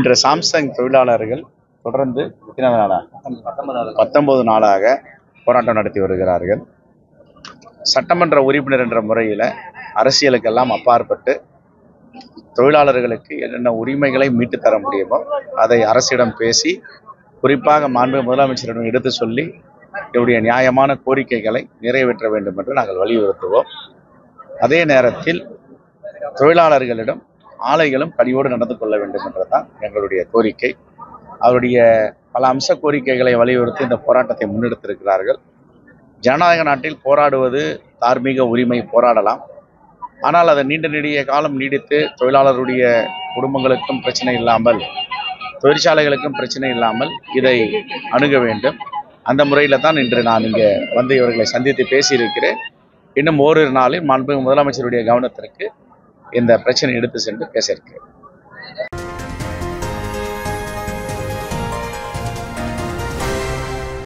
இன்று சாம்சங் தொழிலாளர்கள் தொடர்ந்து எத்தனை நாளாக பத்தொன்பது நாளாக போராட்டம் நடத்தி வருகிறார்கள். சட்டமன்ற உறுப்பினர் என்ற முறையில் அரசியலுக்கெல்லாம் அப்பாற்பட்டு தொழிலாளர்களுக்கு என்னென்ன உரிமைகளை மீட்டு தர முடியுமோ அதை அரசிடம் பேசி குறிப்பாக மாண்பு முதலமைச்சரிடம் எடுத்து சொல்லி இவருடைய நியாயமான கோரிக்கைகளை நிறைவேற்ற வேண்டும் என்று நாங்கள் வலியுறுத்துவோம். அதே நேரத்தில் தொழிலாளர்களிடம் ஆலைகளும் கனிவோடு நடந்து கொள்ள வேண்டும் என்றுதான் எங்களுடைய கோரிக்கை. அவருடைய பல அம்ச கோரிக்கைகளை வலியுறுத்தி இந்த போராட்டத்தை முன்னெடுத்திருக்கிறார்கள். ஜனநாயக நாட்டில் போராடுவது தார்மீக உரிமை போராடலாம். ஆனால் அதை நீண்ட நெடிய காலம் நீடித்து தொழிலாளருடைய குடும்பங்களுக்கும் பிரச்சனை இல்லாமல் தொழிற்சாலைகளுக்கும் பிரச்சனை இல்லாமல் இதை அணுக வேண்டும். அந்த முறையில் தான் இன்று நான் இங்கே வந்து இவர்களை சந்தித்து பேசியிருக்கிறேன். இன்னும் ஓரிரு நாளில் மாண்பு முதலமைச்சருடைய கவனத்திற்கு இந்த பிரச்சனை எடுத்து சென்று பேச இருக்கிறேன்.